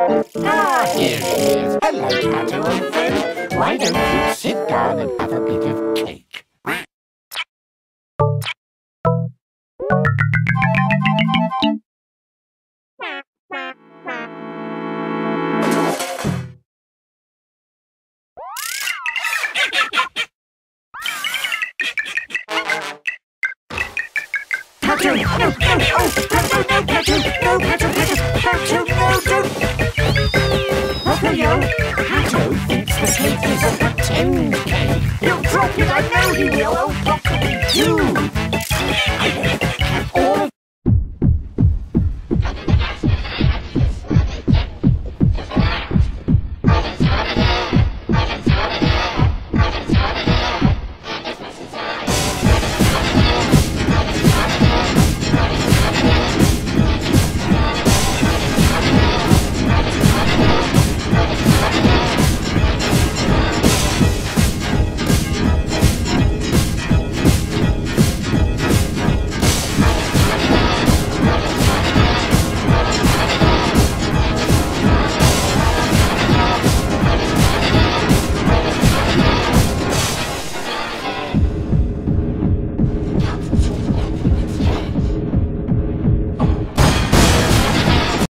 Ah, here she is. Hello, Pato, old friend. Why don't you sit down and have a bit of cake? Pato, no, no, oh, Pato, no, Pato, no, Pato, know. Pato thinks the cake is a pretend cake. He'll drop it, I know he will. Oh, possibly do. Sorry.